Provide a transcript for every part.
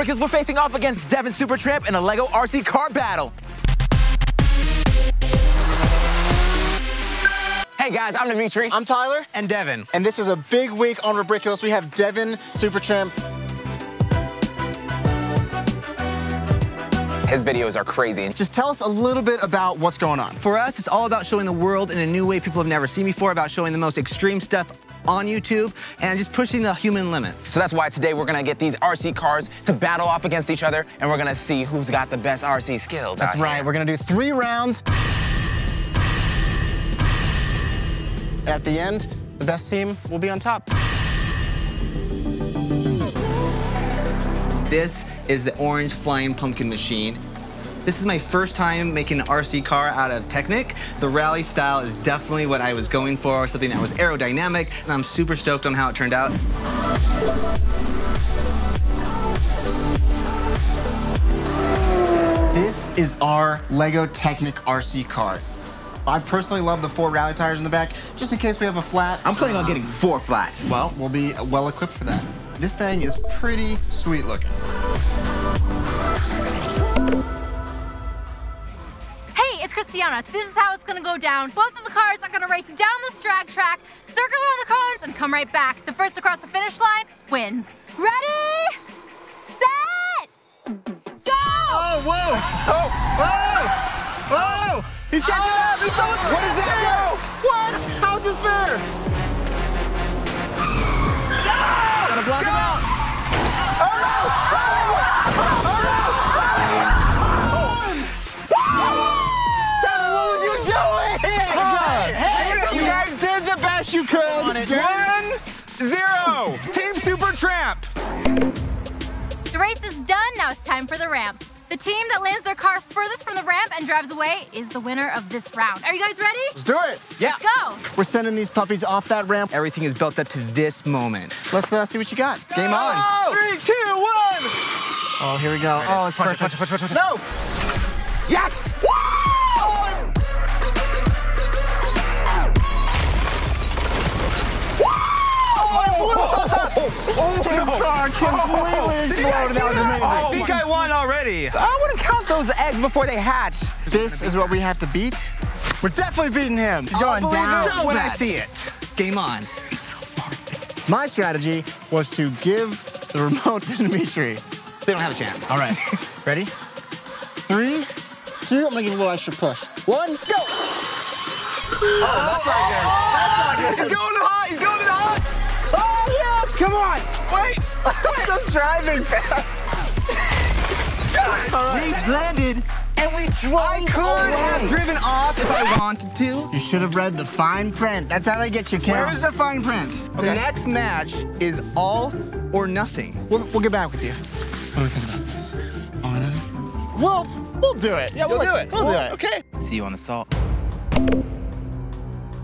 Rebrickulous, we're facing off against Devin Supertramp in a LEGO RC car battle. Hey guys, I'm Dimitry. I'm Tyler. And Devin. And this is a big week on Rebrickulous. We have Devin Supertramp. His videos are crazy. Just tell us a little bit about what's going on. For us, it's all about showing the world in a new way people have never seen before, about showing the most extreme stuff on YouTube and just pushing the human limits. So that's why today we're gonna get these RC cars to battle off against each other and we're gonna see who's got the best RC skills. That's right. Here. We're gonna do three rounds. At the end, the best team will be on top. This is the orange flying pumpkin machine. This is my first time making an RC car out of Technic. The rally style is definitely what I was going for, something that was aerodynamic, and I'm super stoked on how it turned out. This is our LEGO Technic RC car. I personally love the four rally tires in the back, just in case we have a flat. I'm planning on getting four flats. Well, we'll be well equipped for that. This thing is pretty sweet looking. Christiana. This is how it's gonna go down. Both of the cars are gonna race down this drag track, circle around the cones, and come right back. The first across the finish line wins. Ready? Set! Go! Oh, whoa! Oh! Oh! Oh! He's catching oh, up! He's so much What is that, the best you. One, zero. Team Supertramp. The race is done. Now it's time for the ramp. The team that lands their car furthest from the ramp and drives away is the winner of this round. Are you guys ready? Let's do it. Yeah. Let's go. We're sending these puppies off that ramp. Everything is built up to this moment. Let's uh, see what you got. Game on. Three, two, one. Oh, here we go. Oh, it's punch, perfect. Punch, punch, punch, no. Yes. Oh, car completely oh, exploded. That was amazing. I think I won oh already. I wouldn't count those eggs before they hatch. This is what we have to beat. We're definitely beating him. He's going down. So when I see it. Game on. My strategy was to give the remote to Dimitry. They don't have a chance. All right. Ready? Three, two. I'm gonna give a little extra push. One, go. Oh, that's not good. That's not good. He's going hot. He's going hot. Yes. Come on. Wait. I'm just driving fast. All right. We landed and we drove I could have driven off if I wanted to. You should have read the fine print. That's how they get you, kids. Where's the fine print? Okay. The next match is all or nothing. We'll, we'll get back with you. What do we think about this? All or nothing? We'll, we'll do it. Yeah, we'll do it. We'll, do it. Okay. See you on the salt.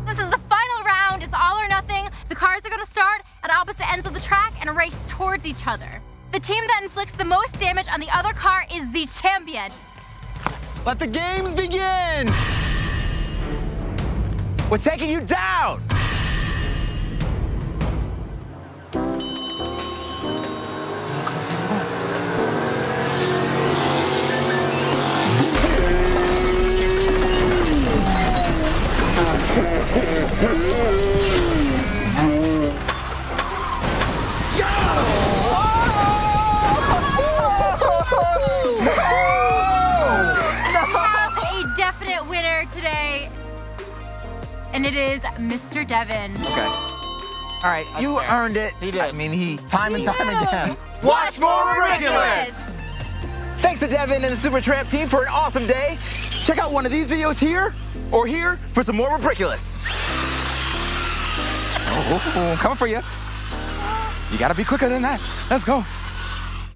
This is the final round. It's all or nothing. The cars are going to start at opposite ends of the track and race towards each other. The team that inflicts the most damage on the other car is the champion. Let the games begin. We're taking you down. And it is Mr. Devin. Okay. All right, That's you fair. earned it. He did. I mean, he. Time and time again. Watch more Rebrickulous. Thanks to Devin and the Supertramp team for an awesome day. Check out one of these videos here or here for some more Rebrickulous. Oh, oh, oh, coming for you. You gotta be quicker than that. Let's go.